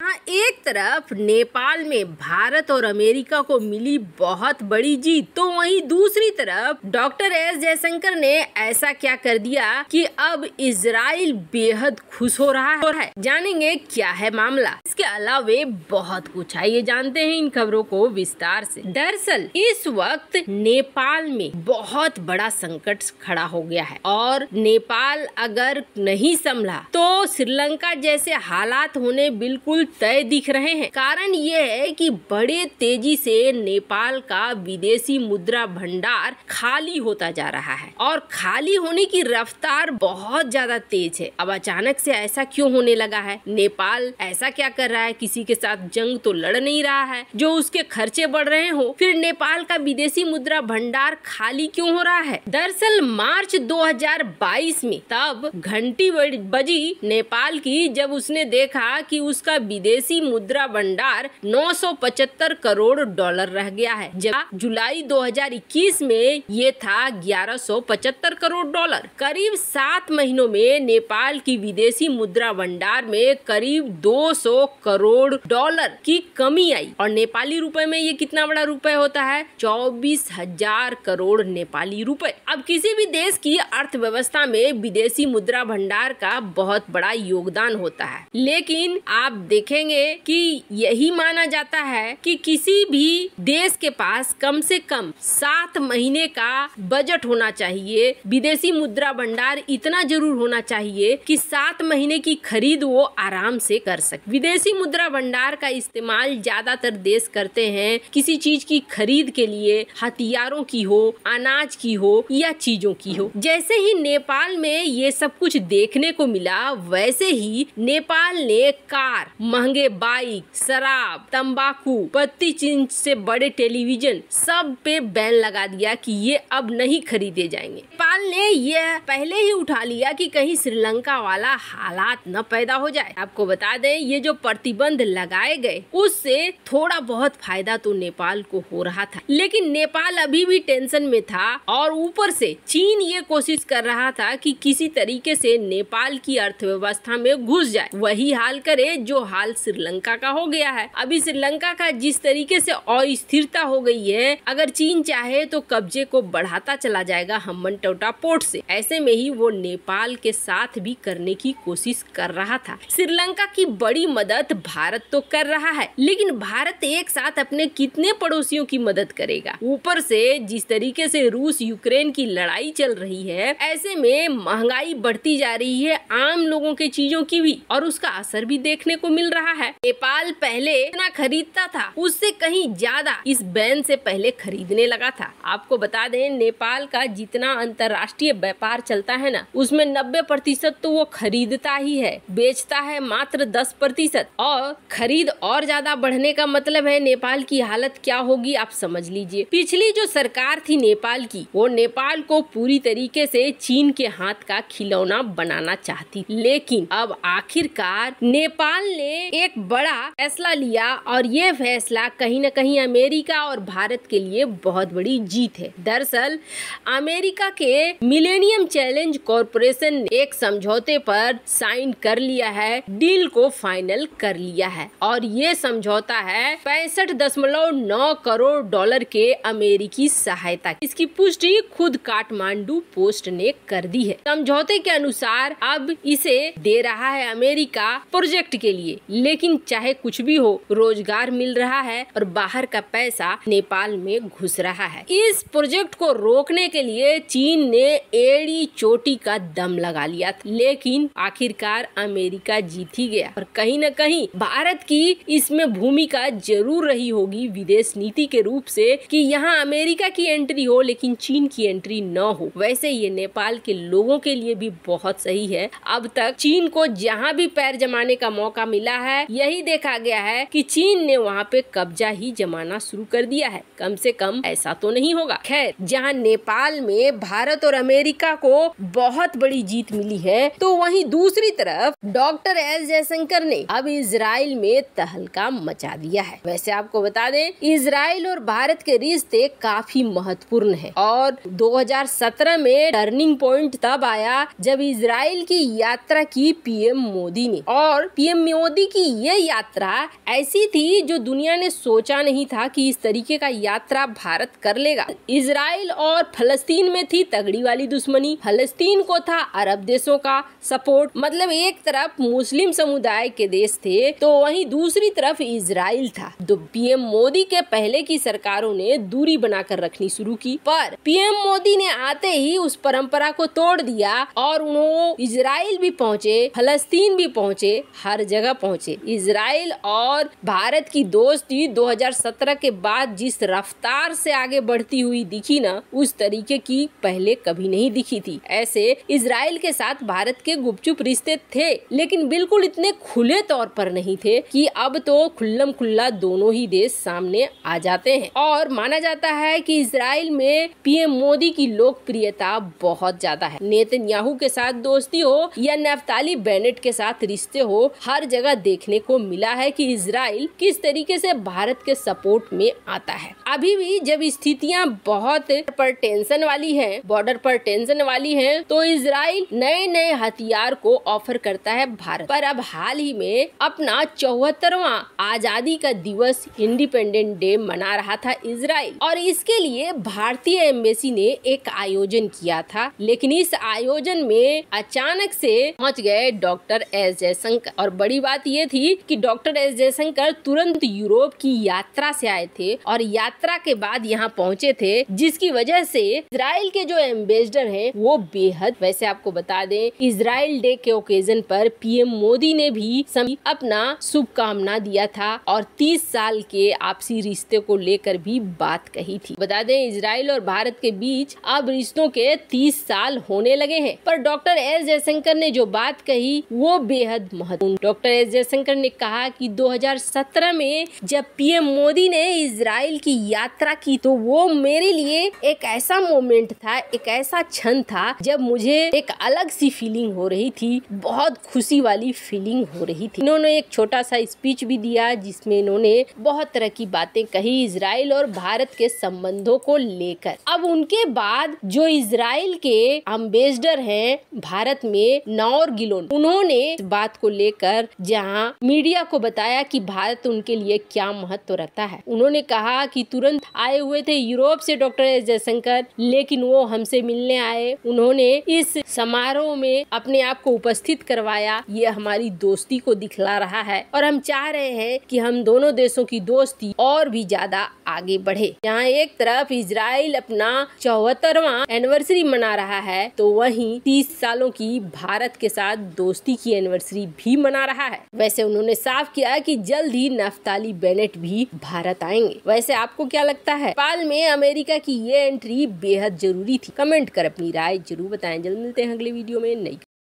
हाँ एक तरफ़ नेपाल में भारत और अमेरिका को मिली बहुत बड़ी जीत तो वहीं दूसरी तरफ़ डॉक्टर एस जयशंकर ने ऐसा क्या कर दिया कि अब इसराइल बेहद खुश हो रहा है जानेंगे क्या है मामला। इसके अलावे बहुत कुछ आइए जानते हैं इन खबरों को विस्तार से। दरअसल, इस वक्त नेपाल में बहुत बड़ा संकट खड़ा हो गया है और नेपाल अगर नहीं संभला तो श्रीलंका जैसे हालात होने बिल्कुल तय दिख रहे हैं। कारण ये है कि बड़े तेज़ी से नेपाल का विदेशी मुद्रा भंडार खाली होता जा रहा है और खाली होने की रफ्तार बहुत ज़्यादा तेज है। अब अचानक से ऐसा क्यों होने लगा है? नेपाल ऐसा क्या कर रहा है? किसी के साथ जंग तो लड़ नहीं रहा है। जो उसके खर्चे बढ़ रहे हो, फिर नेपाल का विदेशी मुद्रा भंडार खाली क्यों हो रहा है? दरअसल मार्च 2022 में तब घंटी बजी नेपाल की जब उसने देखा कि उसका विदेशी मुद्रा भंडार 975 करोड़ डॉलर रह गया है जब जुलाई 2021 में ये था 1175 करोड़ डॉलर। करीब सात महीनों में नेपाल की विदेशी मुद्रा भंडार में करीब 200 करोड़ डॉलर की कमी आई, और नेपाली रुपए में ये कितना बड़ा रुपए होता है? चौबीस हज़ार करोड़ नेपाली रुपए। अब किसी भी देश की अर्थव्यवस्था में विदेशी मुद्रा भंडार का बहुत बड़ा योगदान होता है। लेकिन आप देखेंगे कि यही माना जाता है कि किसी भी देश के पास कम से कम सात महीने का बजट होना चाहिए। विदेशी मुद्रा भंडार इतना ज़रूर होना चाहिए कि सात महीने की खरीद वो आराम से कर सके। विदेशी मुद्रा भंडार का इस्तेमाल ज़्यादातर देश करते हैं किसी चीज़ की खरीद के लिए, हथियारों की हो, अनाज की हो या चीज़ों की हो। जैसे ही नेपाल में ये सब कुछ देखने को मिला, वैसे ही नेपाल ने कार महँगे बाइक, शराब, तंबाकू बत्तीस इंच से बड़े टेलीविज़न, सब पे बैन लगा दिया कि ये अब नहीं खरीदे जाएँगे। नेपाल ने यह पहले ही उठा लिया कि कहीं श्रीलंका वाला हालात न पैदा हो जाए। आपको बता दें, ये जो प्रतिबंध लगाए गए, उससे थोड़ा बहुत फ़ायदा तो नेपाल को हो रहा था। लेकिन नेपाल अभी भी टेंशन में था और ऊपर से चीन ये कोशिश कर रहा था कि किसी तरीके से नेपाल की अर्थव्यवस्था में घुस जाए। वही हाल करे जो हाल श्रीलंका का हो गया है। अभी श्रीलंका का जिस तरीके से अस्थिरता हो गई है, अगर चीन चाहे तो कब्जे को बढ़ाता चला जाएगा हमन टोटा पोर्ट से। ऐसे में ही वो नेपाल के साथ भी करने की कोशिश कर रहा था। श्रीलंका की बड़ी मदद भारत तो कर रहा है, लेकिन भारत एक साथ अपने कितने पड़ोसियों की मदद करेगा? ऊपर से जिस तरीके से रूस यूक्रेन की लड़ाई चल रही है, ऐसे में महँगाई बढ़ती जा रही है आम लोगों के चीज़ों की भी, और उसका असर भी देखने को मिल रहा है। नेपाल पहले इतना खरीदता था, उससे कहीं ज़्यादा इस बैन से पहले खरीदने लगा था। आपको बता दें, नेपाल का जितना अंतर्राष्ट्रीय व्यापार चलता है ना, उसमें नब्बे प्रतिशत तो वो खरीदता ही है, बेचता है मात्र दस प्रतिशत। और खरीद और ज़्यादा बढ़ने का मतलब है, नेपाल की हालत क्या होगी आप समझ लीजिए। पिछली जो सरकार थी नेपाल की, वो नेपाल को पूरी तरीके से चीन के हाथ का खिलौना बनाना चाहती लेकिन अब आखिरकार नेपाल ने एक बड़ा फैसला लिया और ये फैसला कहीं न कहीं अमेरिका और भारत के लिए बहुत बड़ी जीत है। दरअसल, अमेरिका के मिलेनियम चैलेंज कॉरपोरेशन ने एक समझौते पर साइन कर लिया है, डील को फाइनल कर लिया है और ये समझौता है पैंसठ दशमलव नौ करोड़ डॉलर के अमेरिकी सहायता इसकी पुष्टि खुद काठमांडू पोस्ट ने कर दी है। समझौते के अनुसार, अब इसे दे रहा है अमेरिका प्रोजेक्ट के लिए। लेकिन चाहे कुछ भी हो, रोज़गार मिल रहा है और बाहर का पैसा नेपाल में घुस रहा है। इस प्रोजेक्ट को रोकने के लिए चीन ने एड़ी चोटी का दम लगा लिया था। लेकिन आखिरकार अमेरिका जीत ही गया और कहीं न कहीं भारत की इसमें भूमिका ज़रूर रही होगी विदेश नीति के रूप से कि यहाँ अमेरिका की एंट्री हो, लेकिन चीन की एंट्री न हो। वैसे ये नेपाल के लोगों के लिए भी बहुत सही है। अब तक चीन को जहाँ भी पैर जमाने का मौका मिला है। यही देखा गया है कि चीन ने वहाँ पे कब्जा ही जमाना शुरू कर दिया है। कम से कम ऐसा तो नहीं होगा। खैर, जहाँ नेपाल में भारत और अमेरिका को बहुत बड़ी जीत मिली है तो वहीं दूसरी तरफ़ डॉक्टर एस जयशंकर ने अब इसराइल में तहलका मचा दिया है। वैसे आपको बता दें इसराइल और भारत के रिश्ते काफ़ी महत्वपूर्ण है और 2017 में टर्निंग पॉइंट तब आया जब इसराइल की यात्रा की पीएम मोदी ने और पीएम मोदी मोदी की ये यात्रा ऐसी थी जो दुनिया ने सोचा नहीं था कि इस तरीके का यात्रा भारत कर लेगा। इसराइल और फलस्तीन में थी तगड़ी वाली दुश्मनी। फलस्तीन को था अरब देशों का सपोर्ट। मतलब एक तरफ़ मुस्लिम समुदाय के देश थे तो वहीं दूसरी तरफ़ इसराइल था। तो पीएम मोदी के पहले की सरकारों ने दूरी बनाकर रखनी शुरू की। पर पीएम मोदी ने आते ही उस परंपरा को तोड़ दिया और उन्होंने इसराइल भी पहुँचे, फलस्तीन भी पहुँचे, हर जगह पहुँचे। इसराइल और भारत की दोस्ती 2017 के बाद जिस रफ्तार से आगे बढ़ती हुई दिखी ना, उस तरीके की पहले कभी नहीं दिखी थी। ऐसे इसराइल के साथ भारत के गुपचुप रिश्ते थे, लेकिन बिल्कुल इतने खुले तौर पर नहीं थे कि अब तो खुल्लम खुल्ला दोनों ही देश सामने आ जाते हैं। और माना जाता है कि इसराइल में पीएम मोदी की लोकप्रियता बहुत ज़्यादा है। नेतन्याहू के साथ दोस्ती हो या नफ्ताली बेनेट के साथ रिश्ते हो, हर जगह देखने को मिला है कि इसराइल किस तरीके से भारत के सपोर्ट में आता है। अभी भी जब स्थितियाँ बहुत पर टेंशन वाली है, बॉर्डर पर टेंशन वाली है तो इसराइल नए नए हथियार को ऑफ़र करता है भारत। पर अब हाल ही में अपना चौहत्तरवा आज़ादी का दिवस इंडिपेंडेंट डे मना रहा था इसराइल और इसके लिए भारतीय एम्बेसी ने एक आयोजन किया था, लेकिन इस आयोजन में अचानक से पहुँच गए डॉक्टर एस जयशंकर। और बड़ी बात ये थी कि डॉक्टर एस जयशंकर तुरंत यूरोप की यात्रा से आए थे और यात्रा के बाद यहाँ पहुँचे थे, जिसकी वजह से इसराइल के जो एम्बेसडर हैं, वो बेहद, वैसे आपको बता दें इसराइल डे के ओकेजन पर पीएम मोदी ने भी अपना शुभकामना दिया था और 30 साल के आपसी रिश्ते को लेकर भी बात कही थी। बता दें इसराइल और भारत के बीच अब रिश्तों के 30 साल होने लगे हैं, पर डॉक्टर एस जयशंकर ने जो बात कही, वो बेहद महत्वपूर्ण। डॉक्टर एस जयशंकर ने कहा कि 2017 में जब पीएम मोदी ने इसराइल की यात्रा की तो वो मेरे लिए एक ऐसा मोमेंट था, एक ऐसा क्षण था जब मुझे एक अलग सी फीलिंग हो रही थी, बहुत खुशी वाली फीलिंग हो रही थी। इन्होंने एक छोटा सा स्पीच भी दिया जिसमें इन्होंने बहुत तरह की बातें कही इसराइल और भारत के संबंधों को लेकर। अब उनके बाद जो इसराइल के अम्बेसडर हैं, भारत में नौर गिलोन, उन्होंने बात को लेकर जहाँ मीडिया को बताया कि भारत उनके लिए क्या महत्व रखता है। उन्होंने कहा कि तुरंत आए हुए थे यूरोप से डॉक्टर एस जयशंकर, लेकिन वो हमसे मिलने आए। उन्होंने इस समारोह में अपने आप को उपस्थित करवाया। ये हमारी दोस्ती को दिखला रहा है और हम चाह रहे हैं कि हम दोनों देशों की दोस्ती और भी ज़्यादा आगे बढ़े। यहाँ एक तरफ़ इसराइल अपना चौहत्तरवा एनिवर्सरी मना रहा है तो वहीं तीस सालों की भारत के साथ दोस्ती की एनिवर्सरी भी मना रहा है। वैसे उन्होंने साफ़ किया कि जल्द ही नफ्ताली बेनेट भी भारत आएँगे। वैसे आपको क्या लगता है, पाल में अमेरिका की ये एंट्री बेहद ज़रूरी थी? कमेंट कर अपनी राय ज़रूर बताएँ। जल्द मिलते हैं अगले वीडियो में नई